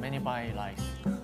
Many buy likes.